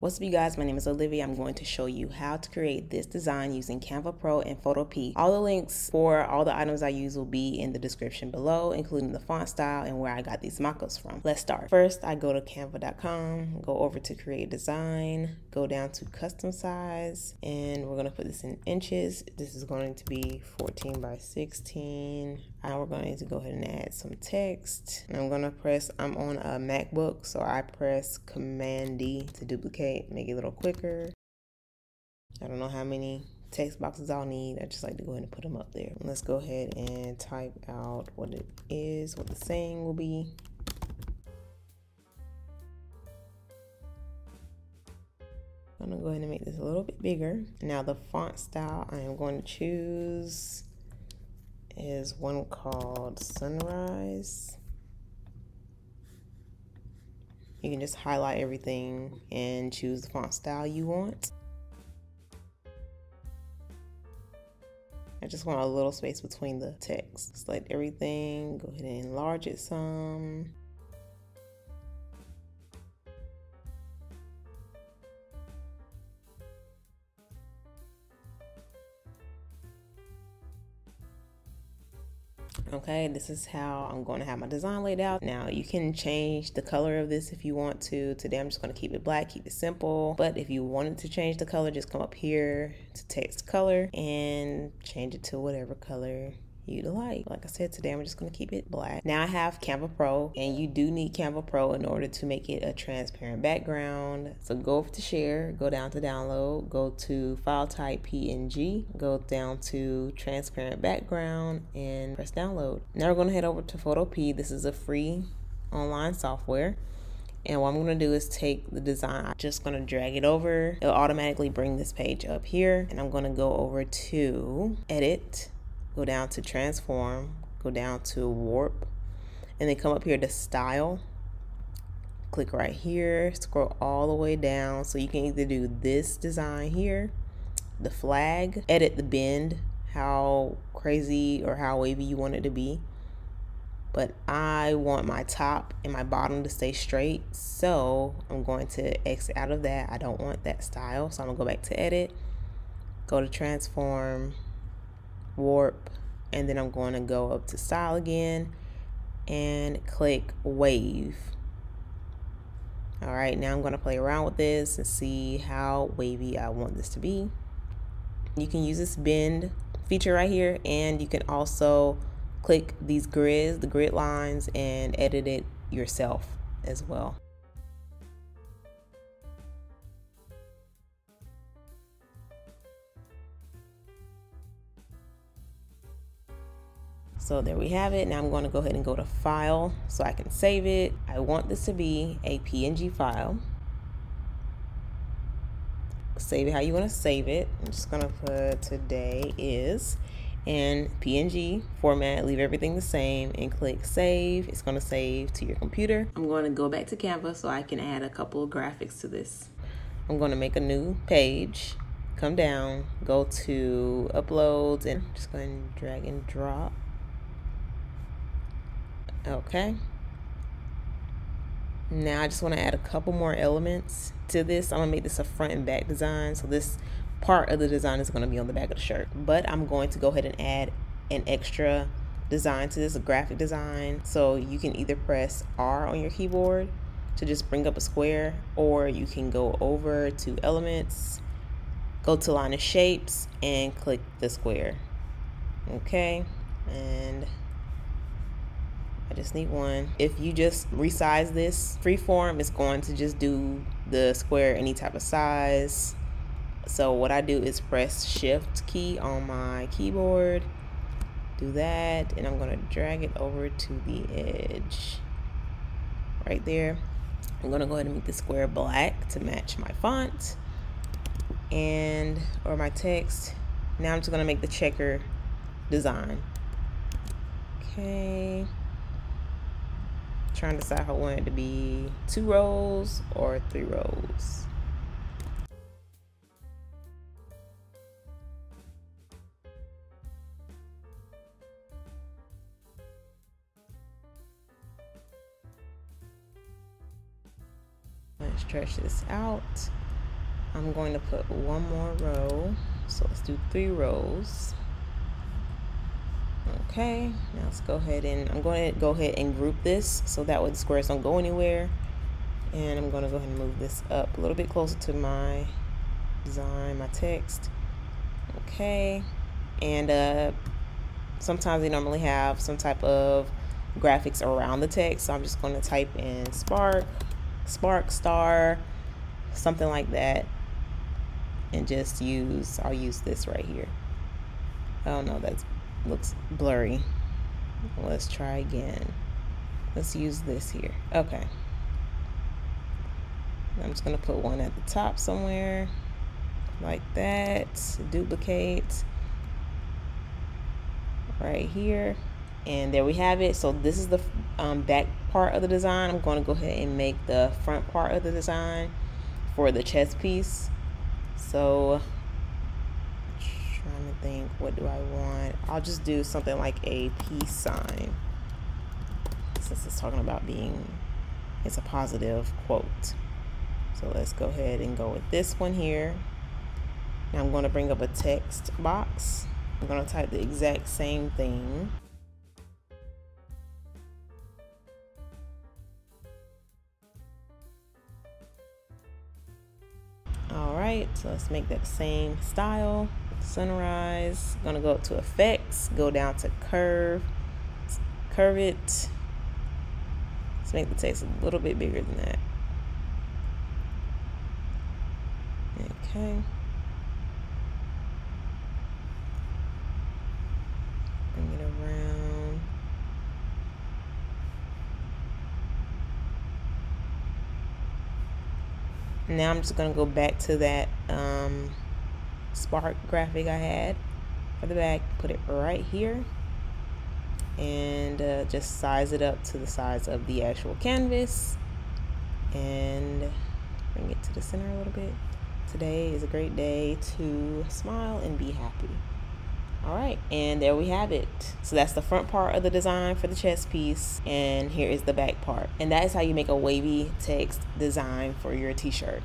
What's up you guys, my name is Olivia. I'm going to show you how to create this design using Canva Pro and Photopea. All the links for all the items I use will be in the description below, including the font style and where I got these mockups from. Let's start. First, I go to canva.com, go over to create design, go down to custom size, and we're gonna put this in inches. This is going to be 14 by 16. Now we're going to go ahead and add some text. And I'm gonna press, I'm on a MacBook, so I press Command D to duplicate make it a little quicker. I don't know how many text boxes I'll need. I just like to go ahead and put them up there. Let's go ahead and type out what it is, what the saying will be. I'm gonna go ahead and make this a little bit bigger. Now the font style I am going to choose is one called Sunrise. You can just highlight everything and choose the font style you want. I just want a little space between the text. Select everything, go ahead and enlarge it some. Okay, this is how I'm going to have my design laid out. Now you can change the color of this if you want to. Today I'm just going to keep it black, keep it simple. But if you wanted to change the color, just come up here to text color and change it to whatever color you to like. Like I said today, I'm just gonna keep it black. Now I have Canva Pro and you do need Canva Pro in order to make it a transparent background. So go over to share, go down to download, go to file type PNG, go down to transparent background and press download. Now we're gonna head over to Photopea. This is a free online software. And what I'm gonna do is take the design, I'm just gonna drag it over. It'll automatically bring this page up here. And I'm gonna go over to edit, go down to transform, go down to warp, and then come up here to style. Click right here, scroll all the way down. So you can either do this design here, the flag, edit the bend, how crazy or how wavy you want it to be. But I want my top and my bottom to stay straight. So I'm going to exit out of that. I don't want that style. So I'm gonna go back to edit, go to transform, warp, and then I'm going to go up to style again and click wave. All right, now I'm going to play around with this and see how wavy I want this to be. You can use this bend feature right here and you can also click these grids, the grid lines and edit it yourself as well. So there we have it. Now I'm going to go ahead and go to file so I can save it. I want this to be a PNG file. Save it how you want to save it. I'm just going to put today is in PNG format, leave everything the same and click save. It's going to save to your computer. I'm going to go back to Canva so I can add a couple of graphics to this. I'm going to make a new page, come down, go to uploads and just go ahead and drag and drop. Okay. Now I just want to add a couple more elements to this. I'm to make this a front and back design. So this part of the design is going to be on the back of the shirt. But I'm going to go ahead and add an extra design to this, a graphic design. So you can either press R on your keyboard to just bring up a square or you can go over to elements, go to line of shapes and click the square. Okay. And I just need one. If you just resize this freeform, it's going to just do the square any type of size. So what I do is press shift key on my keyboard, do that, and I'm gonna drag it over to the edge right there. I'm gonna go ahead and make the square black to match my font and or my text. Now I'm just gonna make the checker design. Okay trying to decide if I want it to be two rows or three rows. Let's stretch this out. I'm going to put one more row. So let's do three rows. Okay, now let's go ahead and I'm going to go ahead and group this so that way the squares don't go anywhere. And I'm going to go ahead and move this up a little bit closer to my design, my text. Okay, and uh, sometimes they normally have some type of graphics around the text. So I'm just going to type in Spark, Spark Star, something like that. And just use, I'll use this right here. I don't know, that looks blurry. Let's try again. Let's use this here. Okay. I'm just going to put one at the top somewhere like that. Duplicate right here and there we have it so this is the um, back part of the design I'm going to go ahead and make the front part of the design for the chest piece so trying to think what do I want? I'll just do something like a peace sign. Since it's talking about being it's a positive quote. So let's go ahead and go with this one here. Now I'm going to bring up a text box. I'm going to type the exact same thing. All right, so let's make that same style. Sunrise, gonna go up to effects, go down to curve, curve it. Let's make the text a little bit bigger than that. Okay. Bring it around. now I'm just gonna go back to that um, spark graphic I had for the back put it right here and uh, just size it up to the size of the actual canvas and bring it to the center a little bit. Today is a great day to smile and be happy. All right and there we have it. So that's the front part of the design for the chest piece and here is the back part. And that is how you make a wavy text design for your t-shirt